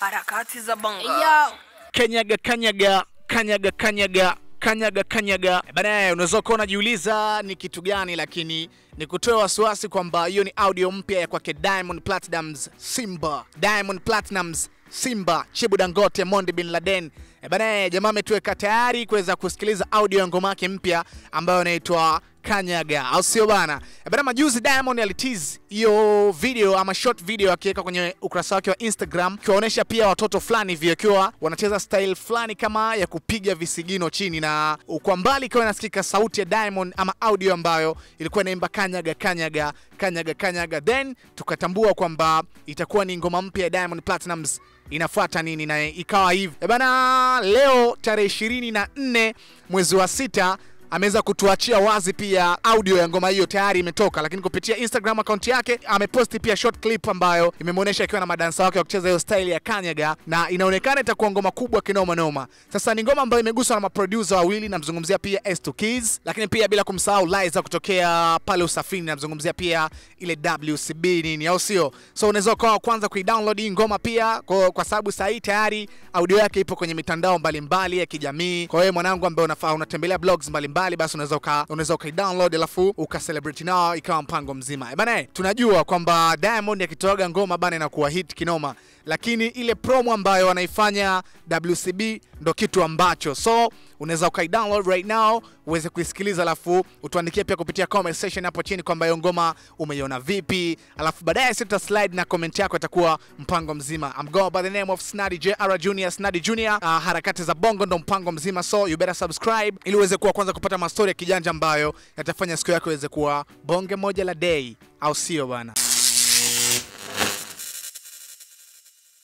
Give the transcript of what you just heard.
harakati za bongo. Yo. kanyaga kanyaga kanyaga kanyaga kanyaga kanyaga. Bana, unaweza kuwa unajiuliza ni kitu gani lakini ni kutoa wasiwasi kwamba hiyo ni audio mpya ya kwake Diamond Platnumz Simba. Diamond Platnumz Simba Chibu Dangote Mondi Bin Laden. E bana, jamaa ametuweka tayari kuweza kusikiliza audio ya ngoma yake mpya ambayo inaitwa Kanyaga, au sio bana? E bana, majuzi Diamond alitiz hiyo video ama short video akiweka kwenye ukurasa wake wa Instagram, kiwaonyesha pia watoto fulani hivi wakiwa wanacheza style fulani kama ya kupiga visigino chini, na kwa mbali ikawa inasikika sauti ya Diamond ama audio ambayo ilikuwa inaimba kanyaga kanyaga kanyaga kanyaga, then tukatambua kwamba itakuwa ni ngoma mpya ya Diamond Platnumz inafuata nini na ikawa hivi e bana. Leo tarehe ishirini na nne mwezi wa sita ameweza kutuachia wazi pia audio ya ngoma hiyo tayari imetoka, lakini kupitia Instagram account yake ameposti pia short clip ambayo imemwonyesha akiwa na madansa wake wakicheza hiyo style ya kanyaga, na inaonekana itakuwa ngoma kubwa kinoma noma. Sasa ni ngoma ambayo imeguswa na maproducer wawili, namzungumzia pia S2 Kids, lakini pia bila kumsahau Liza kutokea pale Usafini, namzungumzia pia ile WCB nini, au sio? So unaweza ukawa kwanza kuidownload hii ngoma pia kwa, kwa sababu sasa hii tayari audio yake ipo kwenye mitandao mbalimbali mbali ya kijamii. Kwa hiyo mwanangu ambaye unafaa unatembelea blogs mbalimbali mbali, basi unaweza uka unaweza uka download alafu uka celebrate nao ikawa mpango mzima. E bana, tunajua kwamba Diamond akitoaga ngoma bana inakuwa hit kinoma, lakini ile promo ambayo wanaifanya WCB ndo kitu ambacho so unaweza ukaidownload right now uweze kuisikiliza, alafu utuandikie pia kupitia comment section hapo chini kwamba hiyo ngoma umeiona vipi, alafu baadaye sita slide na comment yako itakuwa mpango mzima. I'm going by the name of Snadi JR Junior, Snadi Junior. Uh, harakati za bongo ndo mpango mzima, so you better subscribe ili uweze kuwa kwanza kupata kupata mastori ya kijanja ambayo yatafanya siku yako iweze kuwa bonge moja la dei, au sio bwana?